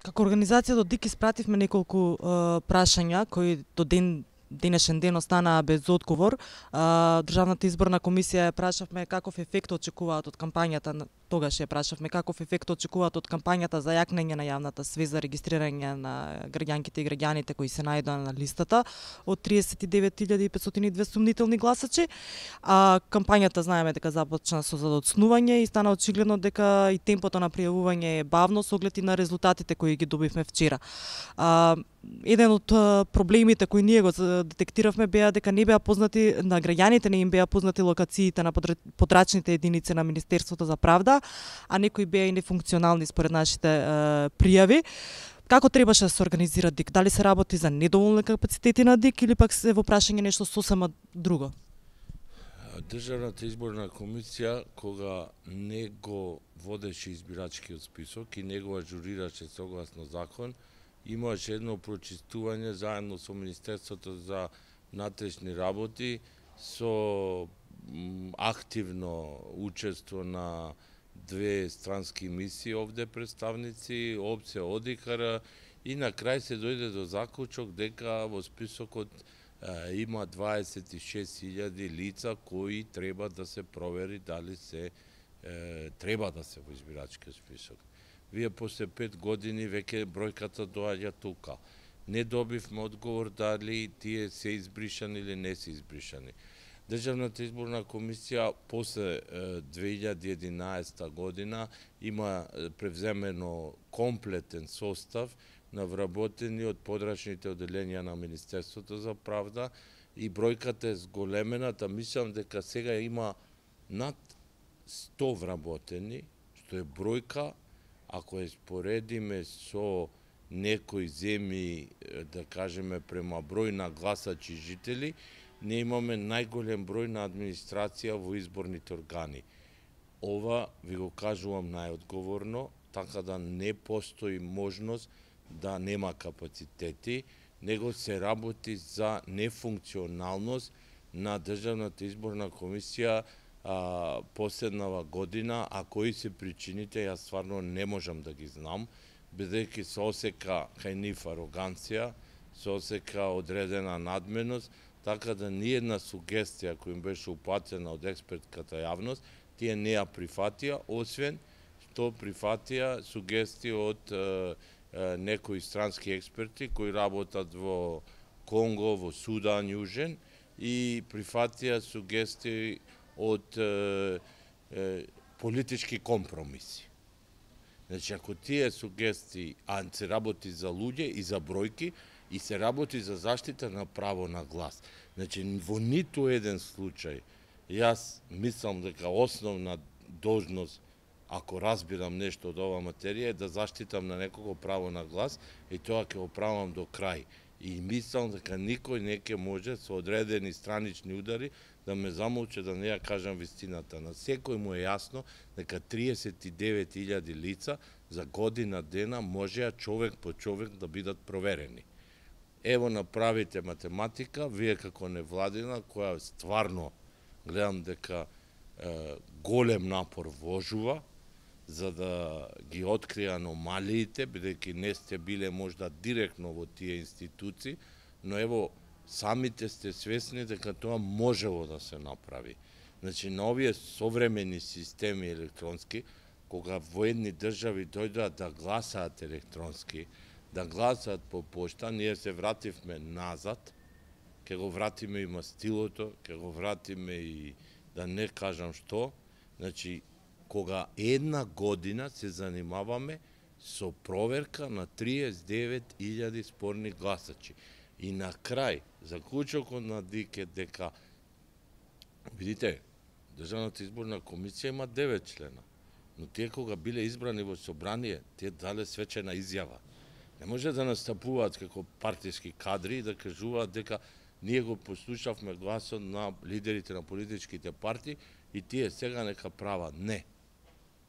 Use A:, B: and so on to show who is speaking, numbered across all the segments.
A: Како организација до ДИК испративме неколку прашања кои до ден денешен ден останаа без одговор. Државната изборна комисија ја прашавме каков ефект очекуваат од кампањата тогаш ја прашавме каков ефект очекуваат од кампањата за јакнење на јавната свест за регистрирање на граѓанките и граѓаните кои се најдоа на листата од 39.502 сумнителни гласачи. А кампањата знаеме дека започна со задоцнување и стана очигледно дека и темпото на пријавување е бавно со оглед и на резултатите кои ги добивме вчера. А, еден од проблемите кои ние го детектиравме беа дека не беа познати на граѓаните не им беа познати локациите на подрачните единици на Министерството за правда а некои беа и нефункционални според нашите е, пријави. Како требаше да се организира ДИК? Дали се работи за недоволни капацитети на ДИК или пак се во прашање нешто сосема друго?
B: Државната изборна комисија, кога не го водеше избирачкиот список и не го ажурираше согласно закон, имаше едно прочистување заедно со Министерството за внатрешни работи, со активно учество на две странски мисии овде представници, опција Одикара и на крај се дојде до заклучок дека во списокот е, има 26.000 лица кои треба да се провери дали се е, треба да се во избирачкиот список. Вие после пет години веќе бројката доаѓа тука. Не добивме одговор дали тие се избришани или не се избришани. Државната изборна комисија после 2011 година има превземено комплетен состав на вработени од подрачните оделенија на Министерството за правда и бројката е зголемена, та мислам дека сега има над 100 вработени, што е бројка, ако е споредиме со некои земји, да кажеме, према број на гласачи жители, не имаме најголем број на администрација во изборните органи. Ова ви го кажувам најодговорно, така да не постои можност да нема капацитети, него се работи за нефункционалност на Државната изборна комисија а, последнава година, а кои се причините, јас стварно не можам да ги знам, бидејќи се осека кај нив ароганција, се осека одредена надменост, така да ни една сугестија која им беше упатена од експертката јавност, тие не ја прифатија, освен што прифатија сугестија од е, е, некои странски експерти кои работат во Конго, во Судан, Јужен, и прифатија сугестија од е, е, политички компромиси. Значи, ако тие сугести, а се работи за луѓе и за бројки, и се работи за заштита на право на глас. Значи, во ниту еден случај, јас мислам дека основна должност, ако разбирам нешто од оваа материја, е да заштитам на некого право на глас и тоа ќе го правам до крај. И мислам дека никој не ќе може со одредени странични удари да ме замолче да не ја кажам вистината. На секој му е јасно дека 39.000 лица за година дена можеа човек по човек да бидат проверени ево направите математика, вие како невладина, која стварно гледам дека е, голем напор вложува, за да ги открие аномалиите, бидејќи не сте биле можда директно во тие институции, но ево, самите сте свесни дека тоа можело да се направи. Значи, на овие современи системи електронски, кога воедни држави дојдоа да гласаат електронски, да гласат по пошта, ние се вративме назад, ќе го вратиме и мастилото, ќе го вратиме и да не кажам што, значи, кога една година се занимаваме со проверка на 39.000 спорни гласачи. И на крај, заклучокот на ДИК е дека, видите, Државната изборна комисија има 9 члена, но тие кога биле избрани во собрание, тие дале свечена изјава Не може да настапуваат како партиски кадри и да кажуваат дека ние го послушавме гласот на лидерите на политичките партии и тие сега нека права. Не.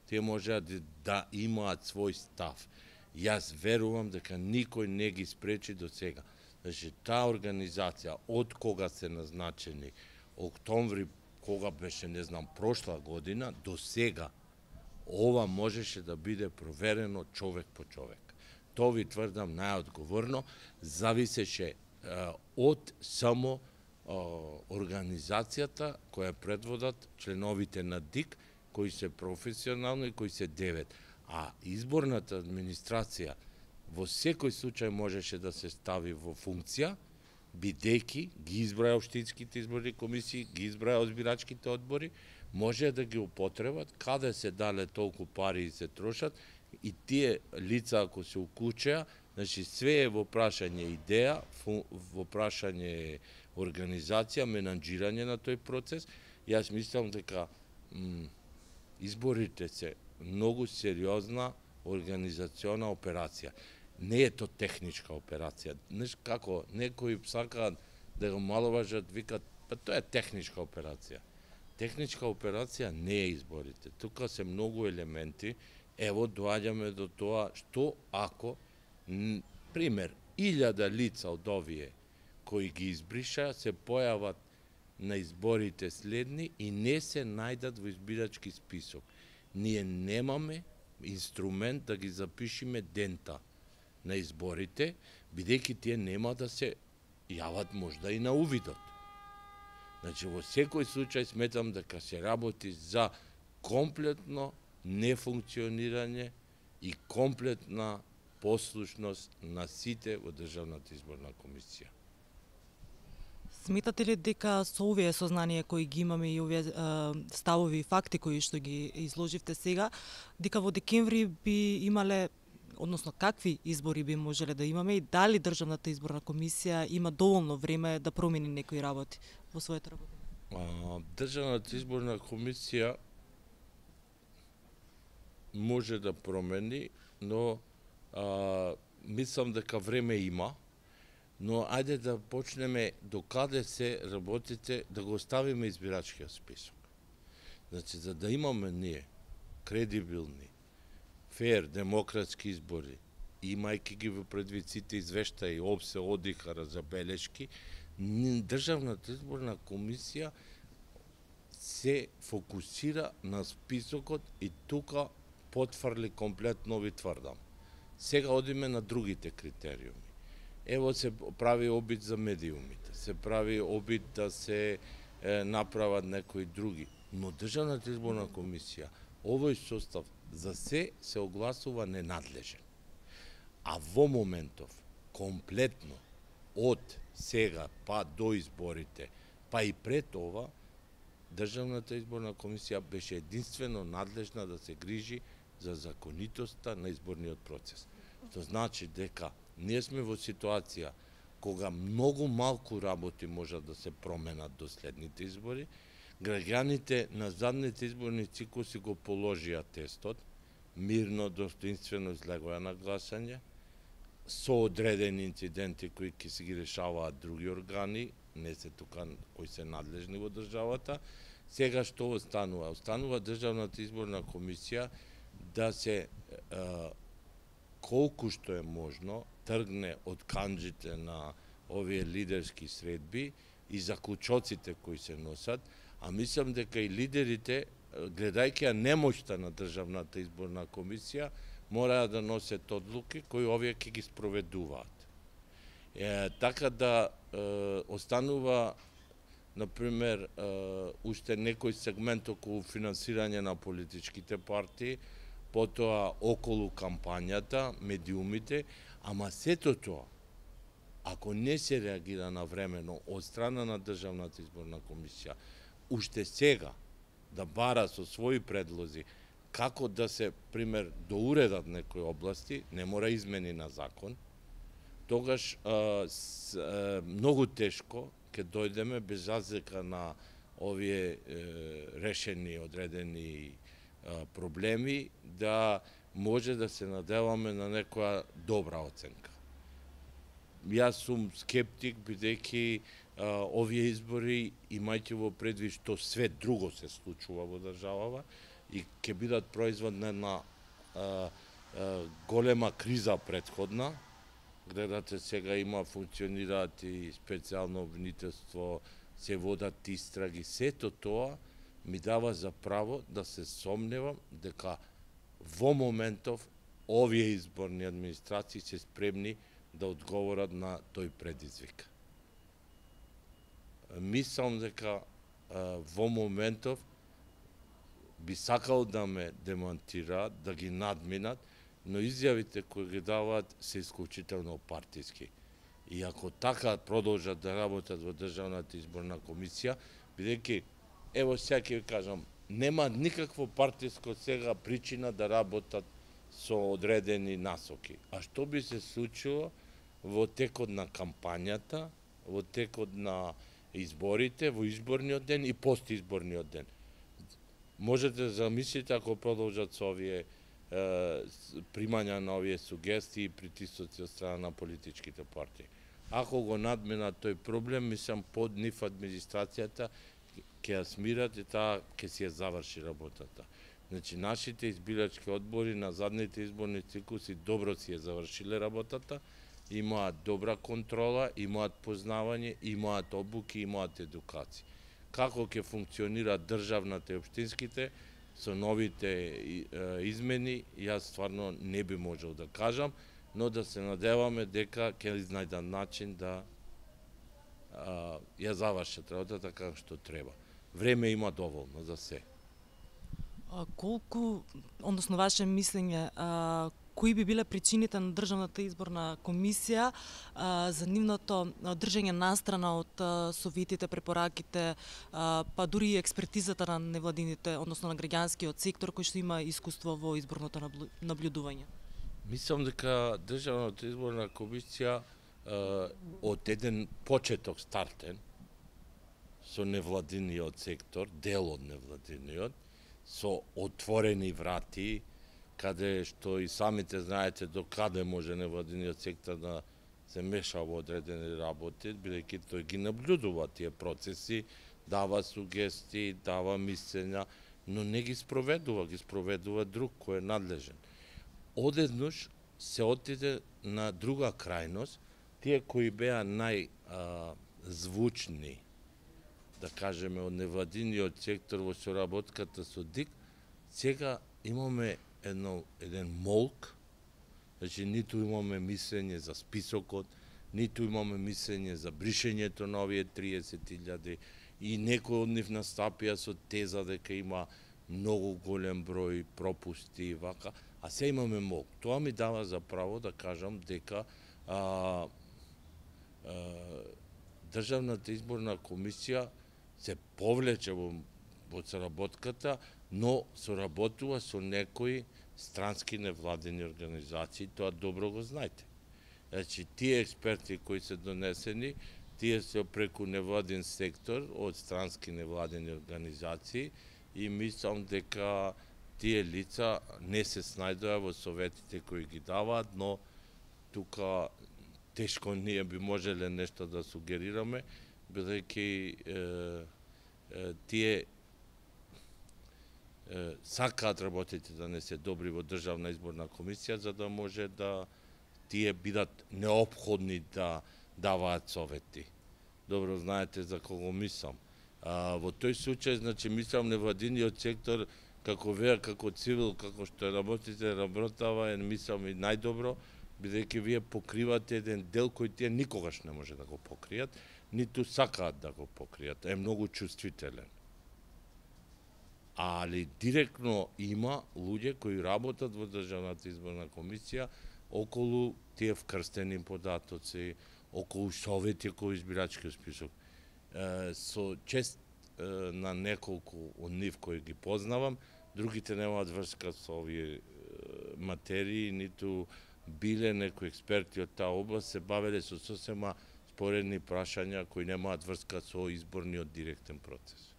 B: Тие може да имаат свој став. Јас верувам дека никој не ги спречи до сега. Значи, таа организација, од кога се назначени, октомври, кога беше, не знам, прошла година, до сега, ова можеше да биде проверено човек по човек. тоа ви тврдам најодговорно, зависеше од само организацијата која предводат членовите на ДИК, кои се професионални кои се девет. А изборната администрација во секој случај можеше да се стави во функција, бидејќи ги избраја обштинските изборни комисии, ги избраја озбирачките одбори, може да ги употребат, каде се дале толку пари и се трошат, и тие лица ако се укучеа, значи све е во прашање идеја, во прашање организација, менаџирање на тој процес. Јас мислам дека изборите се многу сериозна организациона операција. Не е то техничка операција. Знаеш како некои сакаат да го маловажат, викат, па тоа е техничка операција. Техничка операција не е изборите. Тука се многу елементи. Ево доаѓаме до тоа што ако пример илјада лица од овие кои ги избриша се појават на изборите следни и не се најдат во избирачки список. Ние немаме инструмент да ги запишиме дента на изборите, бидејќи тие нема да се јават можда и на увидот. Значи, во секој случај сметам дека се работи за комплетно нефункционирање и комплетна послушност на сите во Државната изборна комисија.
A: Сметате ли дека со овие сознанија кои ги имаме и овие ставови и факти кои што ги изложивте сега, дека во декември би имале односно какви избори би можеле да имаме и дали Државната изборна комисија има доволно време да промени некои работи во својата работа?
B: Државната изборна комисија може да промени, но а, мислам дека време има но ајде да почнеме до каде се работите да го оставиме избирачкиот список. Значи, за да имаме ние кредибилни, фер, демократски избори, имајќи ги во предвид сите извештаи, обсе одиха забелешки, Државната изборна комисија се фокусира на списокот и тука потврли комплетно ви тврдам. Сега одиме на другите критериуми Ево се прави обид за медиумите, се прави обид да се е, направат некои други. Но Државната изборна комисија, овој состав за се се огласува ненадлежен. А во моментов, комплетно, од сега па до изборите, па и пред ова, Државната изборна комисија беше единствено надлежна да се грижи за законитоста на изборниот процес. Што значи дека Ние сме во ситуација кога многу малку работи можат да се променат до следните избори. Граѓаните на задните изборни циклуси го положија тестот, мирно, достоинствено излегоја на гласање, со одредени инциденти кои ќе се ги решаваат други органи, не се тука кои се надлежни во државата. Сега што останува? Останува Државната изборна комисија да се е, колку што е можно тргне од канџите на овие лидерски средби и заклучоците кои се носат, а мислам дека и лидерите, гледајќи ја немоќта на Државната изборна комисија, мора да носат одлуки кои овие ќе ги спроведуваат. Е, така да е, останува например, е, уште некој сегмент околу финансирање на политичките партии, потоа околу кампањата, медиумите, ама сето тоа, ако не се реагира на времено од страна на Државната изборна комисија, уште сега да бара со своји предлози како да се, пример, доуредат некои области, не мора измени на закон, тогаш а, с, а, многу тешко ќе дојдеме без разлика на овие е, решени одредени проблеми, да може да се надеваме на некоја добра оценка. Јас сум скептик, бидејќи овие избори, имајќи во предвид што све друго се случува во државава, и ќе бидат производ на една голема криза предходна. Гледате, сега има функционираат и специјално обвинителство, се водат истраги, сето тоа, ми дава за право да се сомневам дека во моментов овие изборни администрации се спремни да одговорат на тој предизвик. Мислам дека во моментов би сакал да ме демонтираат, да ги надминат, но изјавите кои ги даваат се исклучително партиски. И ако така продолжат да работат во Државната изборна комисија, бидејќи, ево сега ќе ви кажам, нема никакво партиско сега причина да работат со одредени насоки. А што би се случило во текот на кампањата, во текот на изборите, во изборниот ден и постизборниот ден? Можете да замислите ако продолжат со овие примања на овие сугестии и притисоци од страна на политичките партии. Ако го надменат тој проблем, мислам под нив администрацијата ќе ја смират и таа ќе си ја заврши работата. Значи, нашите избирачки одбори на задните изборни циклуси добро си ја завршиле работата, имаат добра контрола, имаат познавање, имаат обуки, имаат едукација. Како ќе функционира државната и обштинските со новите измени, јас стварно не би можел да кажам, но да се надеваме дека ќе изнајдат начин да а, ја завршат работата како што треба. Време има доволно за се.
A: А, колку, односно ваше мислење, а, кои би биле причините на Државната изборна комисија а, за нивното држење настрана од а, советите, препораките, а, па дури и експертизата на невладините, односно на граѓанскиот сектор кој што има искуство во изборното наблюдување?
B: Мислам дека Државната изборна комисија од еден почеток стартен со невладиниот сектор, дел од невладиниот, со отворени врати, каде што и самите знаете до каде може невладиниот сектор да се меша во одредени работи, бидејќи тој ги наблюдува тие процеси, дава сугести, дава мислења, но не ги спроведува, ги спроведува друг кој е надлежен. Одеднуш се отиде на друга крајност, тие кои беа најзвучни, да кажеме, од невладиниот сектор во соработката со ДИК, сега имаме едно, еден молк, значи ниту имаме мислење за списокот, ниту имаме мислење за бришењето на овие 30.000 и некој од нив настапија со теза дека има многу голем број пропусти и вака, а се имаме молк. Тоа ми дава за право да кажам дека а, Државната изборна комисија се повлече во, во соработката, но соработува со некои странски невладени организации, тоа добро го знаете. Значи, тие експерти кои се донесени, тие се преку невладен сектор од странски невладени организации и мислам дека тие лица не се снајдоа во советите кои ги даваат, но тука тешко ние би можеле нешто да сугерираме, бидејќи тие е, сакаат работите да не се добри во Државна изборна комисија, за да може да тие бидат необходни да даваат совети. Добро знаете за кого мислам. А, во тој случај, значи, мислам невладиниот сектор, како веа, како цивил, како што работите, работава, е, мислам и најдобро, бидејќи вие покривате еден дел кој тие никогаш не може да го покријат, ниту сакаат да го покријат, е многу чувствителен. Али директно има луѓе кои работат во Државната изборна комисија околу тие вкрстени податоци, околу совети кои избирачкиот список. со чест на неколку од нив кои ги познавам, другите немаат врска со овие материи, ниту биле некои експерти од таа област, се бавеле со сосема споредни прашања кои немаат врска со изборниот директен процес.